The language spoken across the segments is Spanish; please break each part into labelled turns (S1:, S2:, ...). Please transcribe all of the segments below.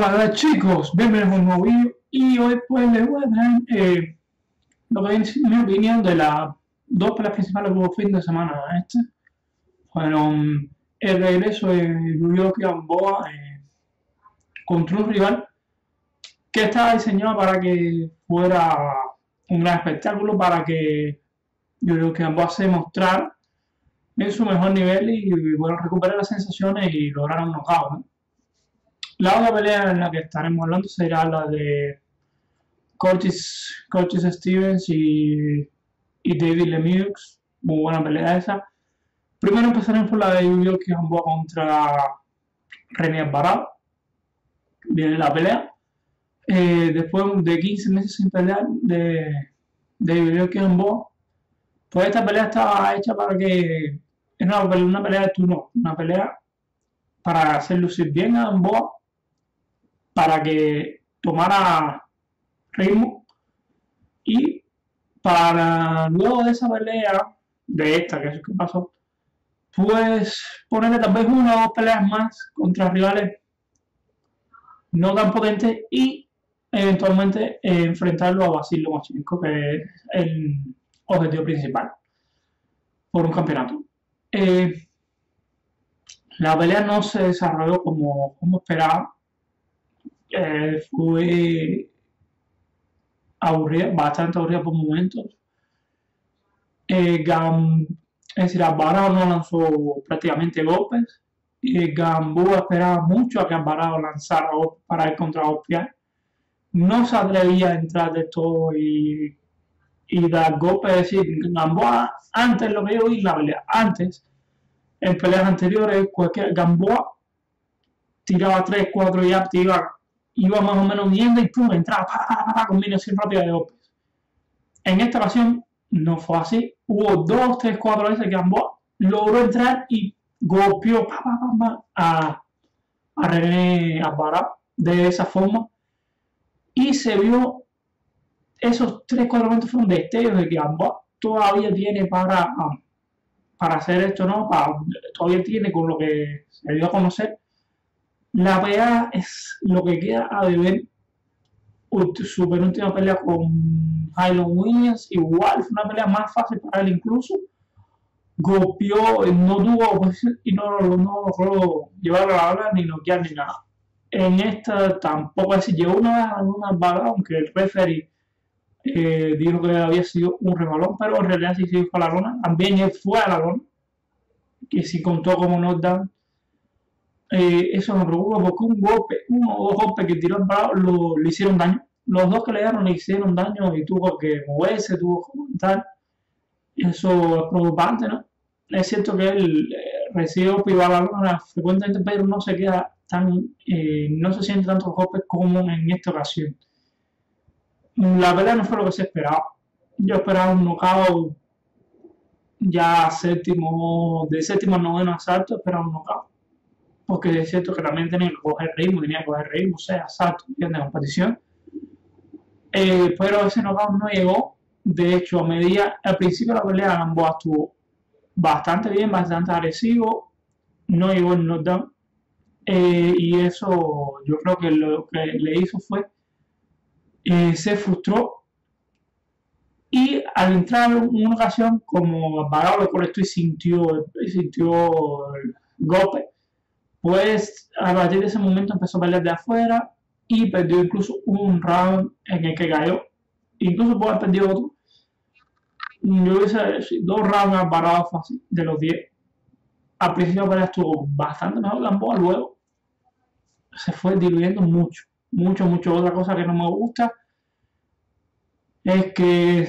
S1: Hola chicos, bienvenidos a un nuevo vídeo y hoy pues les voy a traer eh, lo que es mi opinión de las dos peleas principales que hubo fin de semana este. Fueron el regreso de eh, contra un rival que estaba diseñado para que fuera un gran espectáculo, para que Julio Gamboa se mostrara en su mejor nivel y bueno, recuperar las sensaciones y lograr un knockout. ¿no? La otra pelea en la que estaremos hablando será la de Curtis, Curtis Stevens y, David Lemieux. Muy buena pelea esa. Primero empezaremos por la de Gamboa contra René Alvarado. Viene la pelea. Eh, después de 15 meses sin pelear de, de Gamboa, pues esta pelea estaba hecha para que. Era una, una pelea de turno, una pelea para hacer lucir bien a Gamboa para que tomara ritmo y para luego de esa pelea, de esta que es que pasó, pues ponerle tal vez una o dos peleas más contra rivales no tan potentes y eventualmente enfrentarlo a Basil Lomachenko, que es el objetivo principal por un campeonato. Eh, la pelea no se desarrolló como, como esperaba eh, fue aburrida, bastante aburrida por momentos. Eh, es decir, Alvarado no lanzó prácticamente golpes. Y Gambú esperaba mucho a que Alvarado lanzara para ir contra Opiar. No se atrevía a entrar de todo y, y dar golpes. Es decir, Gamboa, antes lo que yo la pelea, antes, en peleas anteriores, cualquier Gamboa tiraba 3, 4 y iba iba más o menos viendo y pum, entraba, pa, pa, pa, combinación rápida de golpes. En esta ocasión no fue así. Hubo dos, tres, cuatro veces que Gamboa logró entrar y golpeó a, a René Alvarado de esa forma. Y se vio esos tres, cuatro momentos fueron destellos de que Gamboa todavía tiene para, para hacer esto, ¿no? todavía tiene con lo que se dio a conocer la pelea es lo que queda a deber. Su penúltima pelea con Hylon Williams, igual fue una pelea más fácil para él incluso. Golpeó, no tuvo y no, no logró llevar a la bala ni noquear ni nada. En esta tampoco es llegó una vez a una bala, aunque el referee eh, dijo que había sido un rebalón, pero en realidad sí se fue a la lona. También él fue a la lona, que sí contó como knockdown eh, eso me preocupa porque un golpe, uno o dos golpes que tiró el bravo le hicieron daño. Los dos que le dieron le hicieron daño y tuvo que moverse, tuvo que comentar. Eso es preocupante, ¿no? Es cierto que él eh, recibe la frecuentemente, pero no se queda tan, eh, no se siente tantos golpes como en esta ocasión. La pelea no fue lo que se esperaba. Yo esperaba un knockout ya séptimo, de séptimo a noveno asalto, esperaba un knockout porque es cierto que también tenía que coger ritmo, tenía que coger ritmo, o sea, salto, de competición. Eh, pero ese knockout no llegó. De hecho, a medida, al principio de la pelea, Gamboa estuvo bastante bien, bastante agresivo. No llegó el knockdown. Eh, y eso yo creo que lo que le hizo fue eh, se frustró y al entrar en una ocasión como Alvarado lo esto y sintió, sintió el golpe pues a partir de ese momento empezó a pelear de afuera y perdió incluso un round en el que cayó. Incluso puede haber perdido otro. Yo hubiese dos rounds parados fácil de los 10. Al principio pelea estuvo bastante mejor Gamboa, luego se fue diluyendo mucho, mucho, mucho. Otra cosa que no me gusta es que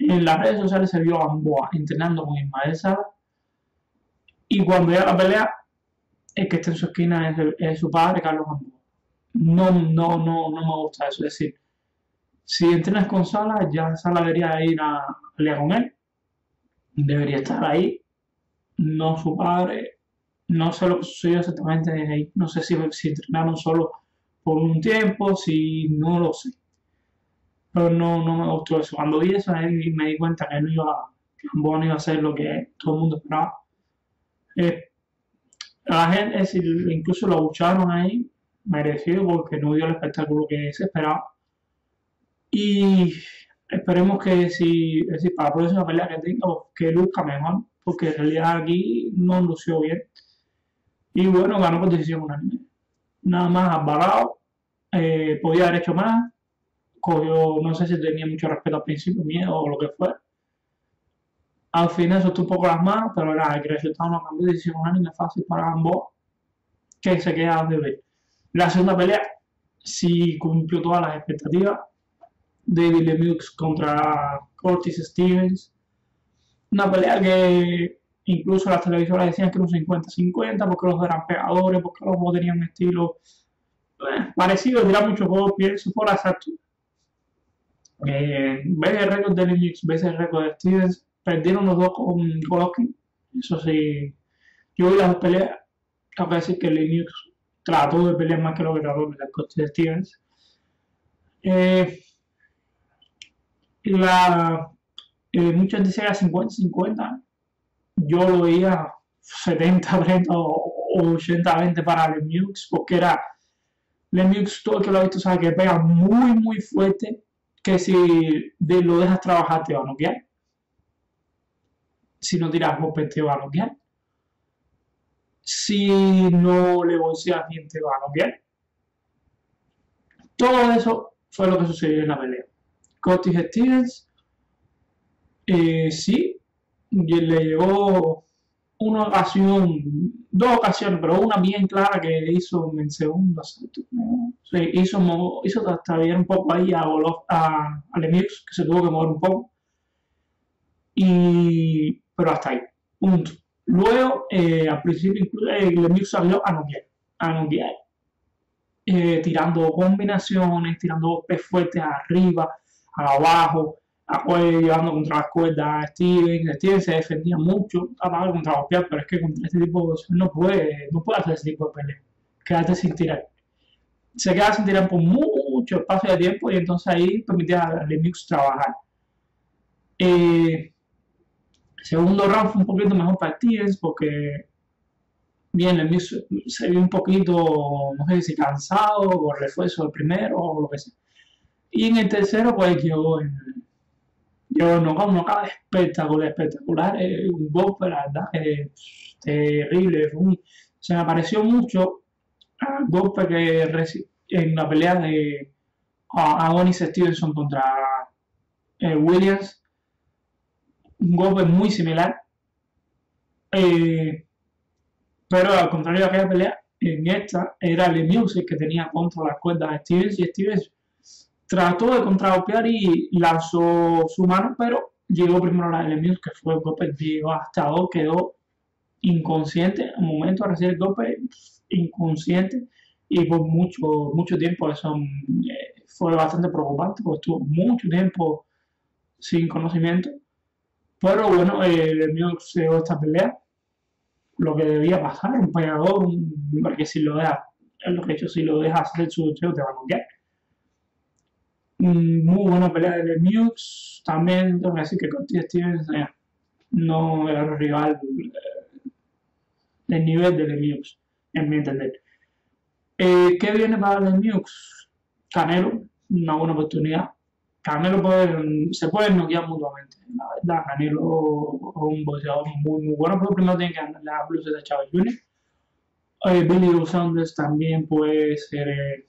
S1: en las redes sociales se vio a Gamboa entrenando con Ismael Sala y cuando llega la pelea el que está en su esquina es, su padre, Carlos Gamboa. No, no, no, no me gusta eso. Es decir, si entrenas con Sala, ya Sala debería ir a pelear con él. Debería estar ahí. No su padre. No sé lo que sucedió exactamente ahí. No sé si, si entrenaron solo por un tiempo, si no lo sé. Pero no, no me gustó eso. Cuando vi eso, me di cuenta que no iba, no iba a hacer lo que todo el mundo esperaba. Eh, la gente, incluso lo abucharon ahí, merecido porque no dio el espectáculo que se esperaba. Y esperemos que si, es decir, para la próxima pelea que tenga, pues, que luzca mejor, porque en realidad aquí no lució bien. Y bueno, ganó por decisión unánime. Nada más Alvarado, eh, podía haber hecho más, cogió, no sé si tenía mucho respeto al principio, miedo o lo que fue. Al final soltó un poco las manos, pero que el resultado no cambió, decisión unánime fácil para ambos, que se queda de ver. La segunda pelea sí cumplió todas las expectativas. David Lemieux contra Curtis Stevens. Una pelea que incluso las televisoras decían que era un 50-50 porque los eran pegadores, porque los dos tenían un estilo eh, parecido, dirá mucho juego, pienso por exacto. Eh, ves el récord de Lemieux, ves el récord de Stevens, perdieron los dos con Golovkin. Eso sí, yo vi las peleas, de decir que Lemieux trató de pelear más que lo que trató de Curtis Stevens. Eh, la, eh, muchos decían 50-50, yo lo veía 70-30 o 80-20 para Lemieux, porque era Lemieux, todo el que lo ha visto sabe que pega muy, muy fuerte, que si lo dejas trabajar te va a noquear. Si no tiras golpes te va a noquear. Si no le bolseas bien te va a noquear. Todo eso fue lo que sucedió en la pelea. Curtis Stevens, eh, sí, le llegó una ocasión, dos ocasiones, pero una bien clara que hizo en el segundo asalto. hizo, hizo hasta bien un poco ahí a, a, a Lemieux, que se tuvo que mover un poco. Y, pero hasta ahí, punto. Luego, eh, al principio, eh, Lemieux salió a noquear, a noquear. Eh, tirando combinaciones, tirando golpes fuertes arriba, abajo, llevando contra las cuerdas a Steven. Steven se defendía mucho, estaba contra los pies, pero es que con este tipo no puede, no puede hacer ese tipo de pelea. Quédate sin tirar. Se queda sin tirar por mucho espacio de tiempo y entonces ahí permitía a Lemix trabajar. Eh, segundo round fue un poquito mejor para Stevens porque bien, se vio un poquito, no sé si cansado o refuerzo del primero o lo que sea. Y en el tercero, pues quedó en, yo no no espectacular, espectacular, es un golpe, la verdad, terrible. se me apareció mucho el golpe que en la pelea de Adonis Stevenson contra eh, Williams, un golpe muy similar. Eh, pero al contrario de aquella pelea, en esta era el que tenía contra las cuerdas de Stevens y Stevens trató de contragolpear y lanzó su mano, pero llegó primero la de que fue el golpe devastador, quedó inconsciente, al momento de recibir el golpe, inconsciente, y por mucho, mucho tiempo eso eh, fue bastante preocupante, porque estuvo mucho tiempo sin conocimiento. Pero bueno, eh, Lemieux se dio esta pelea, lo que debía pasar, un peleador, porque si lo deja, lo que hecho, si lo deja hacer su te va a bloquear muy buena pelea de Lemieux. También tengo que decir que eh, no era el rival eh, del nivel de Lemieux, en mi entender. Eh, ¿Qué viene para Lemieux? Canelo, una buena oportunidad. Canelo puede, se puede noquear mutuamente. La verdad, es un boxeador muy, bueno, pero primero tiene que ganar la blusa de Chávez Jr. Billy Joe también puede ser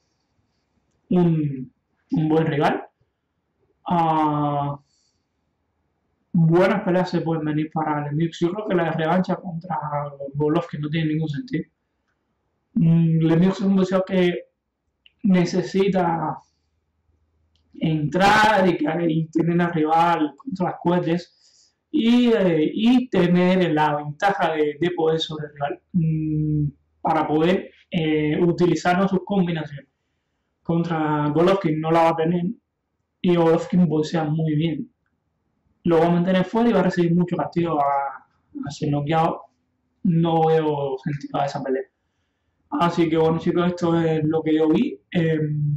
S1: un un buen rival. Uh, buenas peleas se pueden venir para Lemieux. Yo creo que la revancha contra Golovkin no tiene ningún sentido. Mm, Lemieux es un boxeador que necesita entrar y, tener al rival contra las cuerdas y, eh, y, tener la ventaja de, poder sobre el rival mm, para poder eh, utilizar sus combinaciones contra Golovkin no la va a tener y Golovkin boxea muy bien. Lo va a mantener fuera y va a recibir mucho castigo a, a ser noqueado. No veo sentido a esa pelea. Así que bueno chicos, esto es lo que yo vi. Em,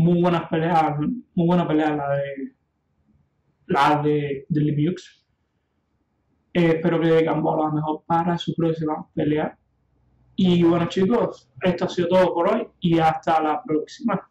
S1: muy buenas peleas, muy buena pelea la de la de, de. Eh, espero que Gamboa lo mejor para su próxima pelea Y bueno chicos, esto ha sido todo por hoy y hasta la próxima.